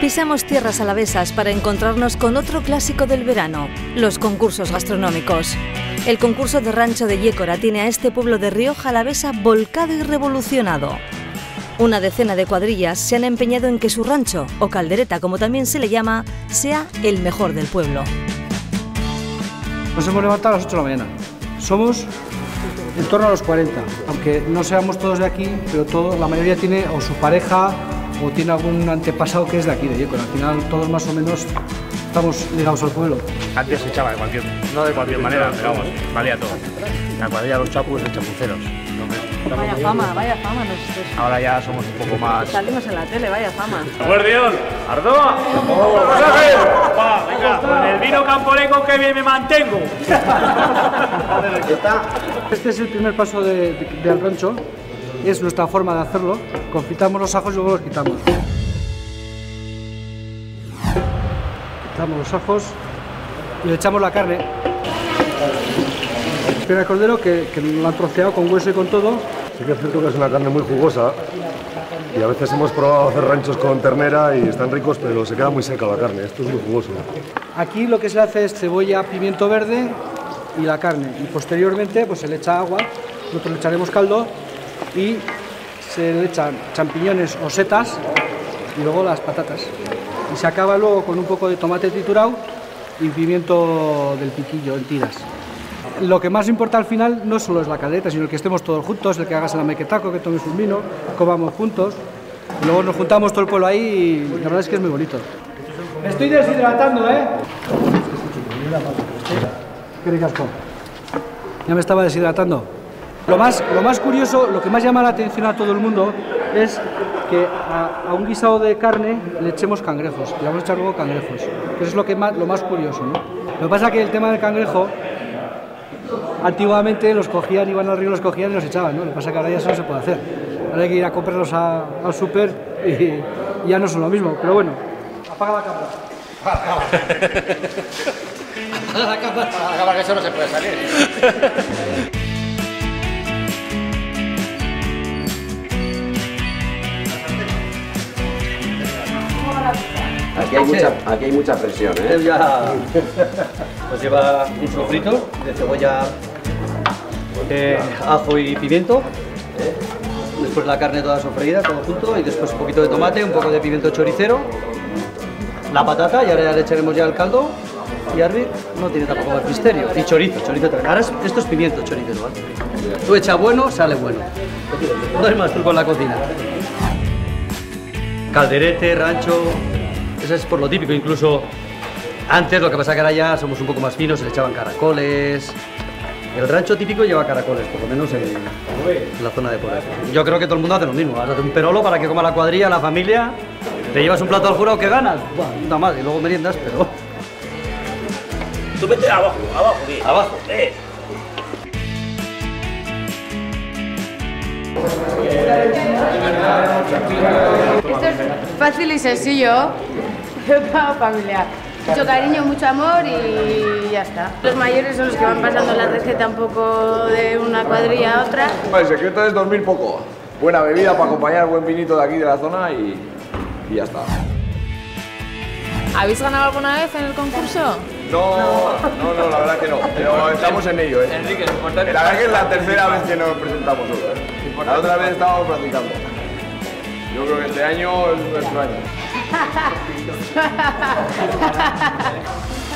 Pisamos tierras alavesas para encontrarnos con otro clásico del verano, los concursos gastronómicos. El concurso de rancho de Yécora tiene a este pueblo de Rioja Alavesa volcado y revolucionado. Una decena de cuadrillas se han empeñado en que su rancho, o caldereta como también se le llama, sea el mejor del pueblo. Nos hemos levantado a las 8 de la mañana. Somos en torno a los 40, aunque no seamos todos de aquí, pero todo, la mayoría tiene o su pareja o tiene algún antepasado que es de aquí, de Yécora. Al final todos más o menos estamos ligados al pueblo. Antes se echaba de cualquier, no de cualquier manera, pero vamos, valía todo. La cuadrilla de los chapus de chapuceros. Vaya fama, vaya fama nosotros. Ahora ya somos un poco más... Salimos en la tele, vaya fama. ¡Guardión! ¡Ardoa! ¡Va, venga! Con el vino camporeco que bien me mantengo. Este es el primer paso de, de- del rancho, es nuestra forma de hacerlo. Confitamos los ajos y luego los quitamos. Quitamos los ajos y le echamos la carne. Espera cordero que, que lo han troceado con hueso y con todo. Sí que es cierto que es una carne muy jugosa y a veces hemos probado hacer ranchos con ternera y están ricos, pero se queda muy seca la carne. Esto es muy jugoso. Aquí lo que se hace es cebolla, pimiento verde y la carne. Y posteriormente pues se le echa agua, nosotros le echaremos caldo y se le echan champiñones o setas y luego las patatas. Y se acaba luego con un poco de tomate triturado y pimiento del piquillo en tiras. Lo que más importa al final no solo es la caleta, sino el que estemos todos juntos, el que hagas el mequetaco, que tomes un vino, comamos juntos. Luego nos juntamos todo el pueblo ahí y la verdad es que es muy bonito. Estoy deshidratando, ¿eh? Qué ricasco. Ya me estaba deshidratando. Lo más, lo más curioso, lo que más llama la atención a todo el mundo es que a, un guisado de carne le echemos cangrejos. Le vamos a echar luego cangrejos. Que eso es lo, que más, lo más curioso, ¿no? Lo que pasa es que el tema del cangrejo, antiguamente los cogían, iban al río, los cogían y los echaban, ¿no? Lo que pasa es que ahora ya eso no se puede hacer. Ahora hay que ir a comprarlos al súper y, ya no son lo mismo. Pero bueno, apaga la cámara. Aquí hay mucha, aquí hay mucha presión, ¿eh? Ya pues lleva un sofrito de cebolla, eh, ajo y pimiento. Después la carne toda sofreída, todo junto, y después un poquito de tomate, un poco de pimiento choricero, la patata, y ahora le echaremos ya el caldo. Y Arby no tiene tampoco más misterio. Y chorizo, chorizo también. Ahora es- esto es pimiento, chorizo, ¿vale? Tú echa bueno, sale bueno. No hay más truco en la cocina. Calderete, rancho, eso es por lo típico, incluso antes, lo que pasa que ahora ya somos un poco más finos, se le echaban caracoles. El rancho típico lleva caracoles, por lo menos en, en la zona de por. Yo creo que todo el mundo hace lo mismo, hazte un perolo para que coma la cuadrilla, la familia, te llevas un plato al jurado que ganas, Buah, puta madre, y luego meriendas, pero Tú vete abajo, abajo, bien. abajo. Eh. Esto es fácil y sencillo, para familiar. Mucho cariño, mucho amor y ya está. Los mayores son los que van pasando la receta un poco de una cuadrilla a otra. El secreto es dormir poco. Buena bebida para acompañar buen vinito de aquí de la zona y, y ya está. ¿Habéis ganado alguna vez en el concurso? No, no, no, la verdad que no. Pero estamos en ello, ¿eh? Enrique, La verdad que es la tercera vez que nos presentamos hoy. ¿eh? La otra vez estábamos practicando. Yo creo que este año es nuestro año.